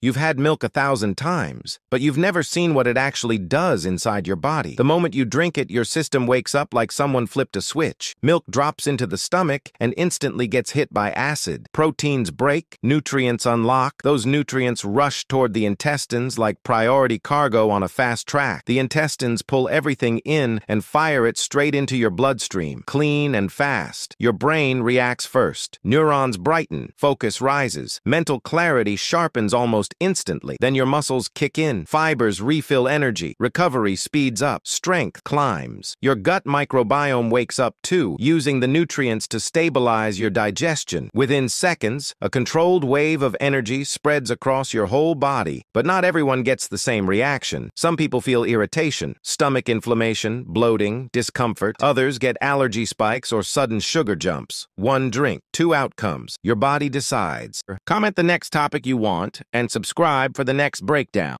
You've had milk a thousand times, but you've never seen what it actually does inside your body. The moment you drink it, your system wakes up like someone flipped a switch. Milk drops into the stomach and instantly gets hit by acid. Proteins break, nutrients unlock. Those nutrients rush toward the intestines like priority cargo on a fast track. The intestines pull everything in and fire it straight into your bloodstream, clean and fast. Your brain reacts first. Neurons brighten, focus rises, mental clarity sharpens almost instantly. Then your muscles kick in, fibers refill energy, recovery speeds up, strength climbs. Your gut microbiome wakes up too, using the nutrients to stabilize your digestion. Within seconds, a controlled wave of energy spreads across your whole body, but not everyone gets the same reaction. Some people feel irritation, stomach inflammation, bloating, discomfort. Others get allergy spikes or sudden sugar jumps. One drink, two outcomes. Your body decides. Comment the next topic you want and subscribe for the next breakdown.